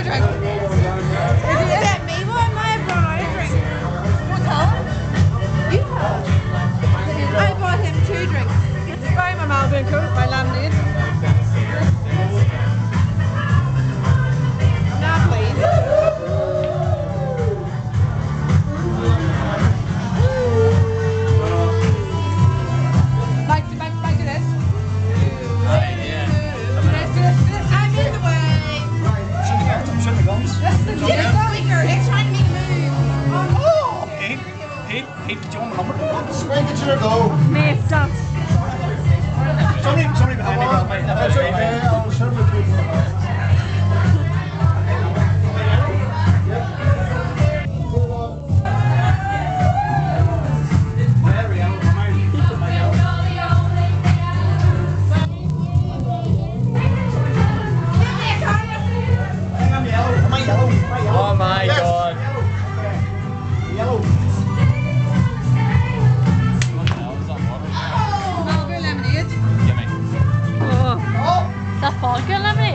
a drink. If you get me one, I have brought out drink. What colour? You I bought him two drinks. Buy my Malibu coat, my lemonade. It's trying to make a move. Oh, Pete, Pete, Pete, do you want the number? Swing it to go. Mate, stop. ขอ那边